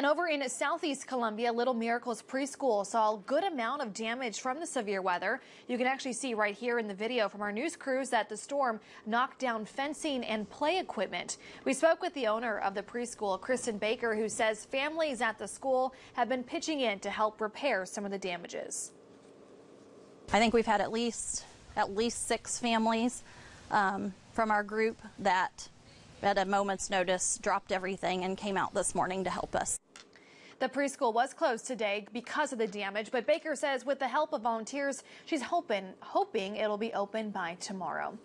And over in southeast Columbia, Little Miracles Preschool saw a good amount of damage from the severe weather. You can actually see right here in the video from our news crews that the storm knocked down fencing and play equipment. We spoke with the owner of the preschool, Kristen Baker, who says families at the school have been pitching in to help repair some of the damages. I think we've had at least at least six families um, from our group that at a moment's notice dropped everything and came out this morning to help us. The preschool was closed today because of the damage, but Baker says with the help of volunteers, she's hoping hoping it'll be open by tomorrow.